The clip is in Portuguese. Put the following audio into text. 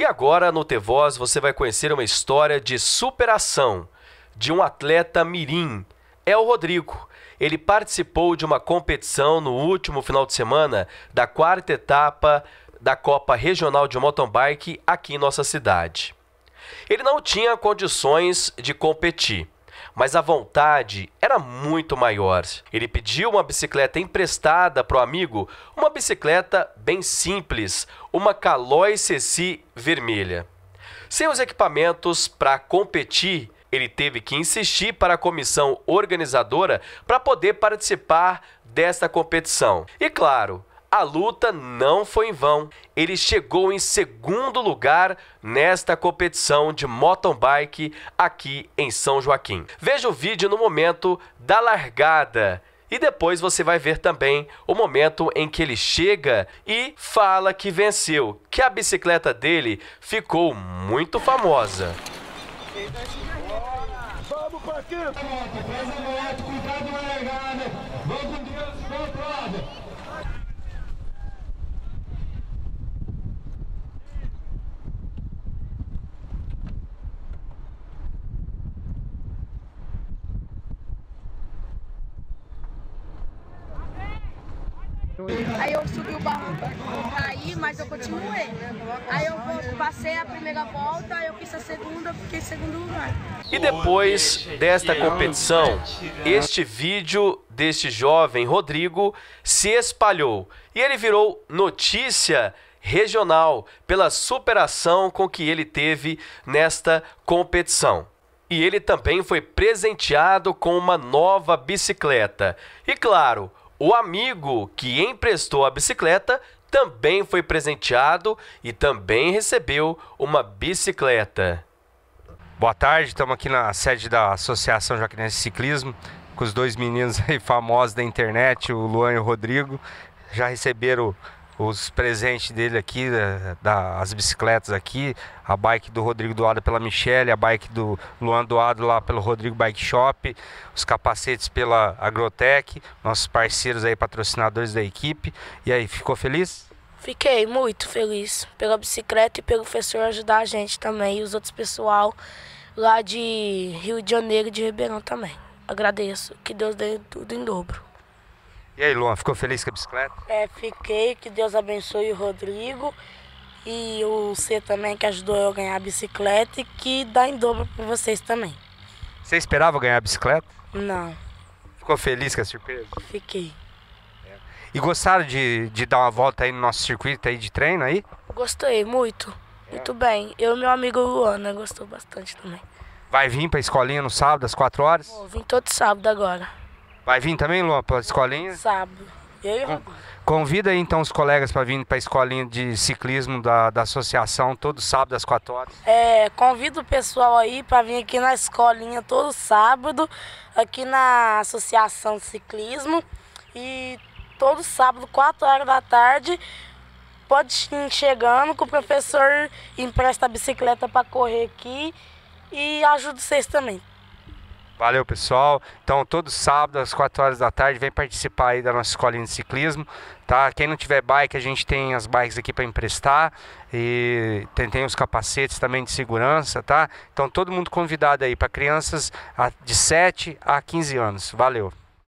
E agora no T-Voz você vai conhecer uma história de superação de um atleta mirim. É o Rodrigo. Ele participou de uma competição no último final de semana da quarta etapa da Copa Regional de Mountain Bike aqui em nossa cidade. Ele não tinha condições de competir, mas a vontade era muito maior. Ele pediu uma bicicleta emprestada para o amigo, uma bicicleta bem simples, uma Caloi Ceci vermelha. Sem os equipamentos para competir, ele teve que insistir para a comissão organizadora para poder participar desta competição. E claro, a luta não foi em vão. Ele chegou em segundo lugar nesta competição de mountain bike aqui em São Joaquim. Veja o vídeo no momento da largada. E depois você vai ver também o momento em que ele chega e fala que venceu, que a bicicleta dele ficou muito famosa. Vamos, Paquito! Cuidado na largada! Vamos com Deus, vamos prova! Aí eu subi o barranco, caí, mas eu continuei. Aí eu passei a primeira volta, eu fiz a segunda, fiquei em segundo lugar. E depois desta competição, este vídeo deste jovem Rodrigo se espalhou e ele virou notícia regional pela superação com que ele teve nesta competição. E ele também foi presenteado com uma nova bicicleta. E claro, o amigo que emprestou a bicicleta também foi presenteado e também recebeu uma bicicleta. Boa tarde, estamos aqui na sede da Associação Jaquinense Ciclismo com os dois meninos aí famosos da internet, o Luan e o Rodrigo. Já receberam os presentes dele aqui, das bicicletas aqui, a bike do Rodrigo doada pela Michelle, a bike do Luan doado lá pelo Rodrigo Bike Shop, os capacetes pela Agrotec, nossos parceiros aí, patrocinadores da equipe. E aí, ficou feliz? Fiquei muito feliz pela bicicleta e pelo professor ajudar a gente também e os outros pessoal lá de Rio de Janeiro e de Ribeirão também. Agradeço, que Deus dê tudo em dobro. E aí, Luan, ficou feliz com a bicicleta? É, fiquei. Que Deus abençoe o Rodrigo e o C também, que ajudou eu a ganhar a bicicleta e que dá em dobro para vocês também. Você esperava ganhar a bicicleta? Não. Ficou feliz com a surpresa? Fiquei. É. E gostaram de, de dar uma volta aí no nosso circuito aí de treino aí? Gostei, muito. É. Muito bem. Eu e meu amigo Luana gostou bastante também. Vai vir para a escolinha no sábado, às 4 horas? Vou vir todo sábado agora. Vai vir também, Luan, para a escolinha? Sábado. E aí, Convida aí então os colegas para vir para a escolinha de ciclismo da, da associação todo sábado às 4 horas. É, convido o pessoal aí para vir aqui na escolinha todo sábado, aqui na Associação de Ciclismo. E todo sábado, 4 horas da tarde, pode ir chegando que o professor empresta a bicicleta para correr aqui e ajuda vocês também. Valeu, pessoal. Então, todo sábado, às 4 horas da tarde, vem participar aí da nossa escolinha de ciclismo, tá? Quem não tiver bike, a gente tem as bikes aqui para emprestar e tem, tem os capacetes também de segurança, tá? Então, todo mundo convidado aí para crianças de 7 a 15 anos. Valeu.